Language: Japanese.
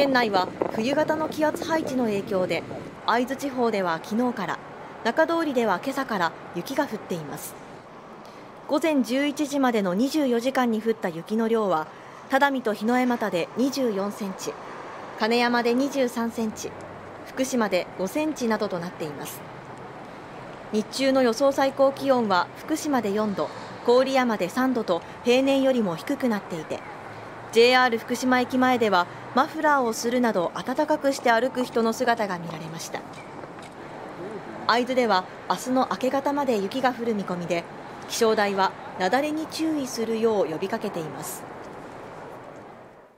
県内は冬型の気圧配置の影響で会津地方では昨日から中通りでは今朝から雪が降っています。午前11時までの24時間に降った雪の量は只見と日の江俣で24センチ金山で23センチ福島で5センチなどとなっています。日中の予想最高気温は福島で4度郡山で3度と平年よりも低くなっていて JR 福島駅前ではマフラーをするなど暖かくして歩く人の姿が見られました。会津では明日の明け方まで雪が降る見込みで気象台は雪崩に注意するよう呼びかけています。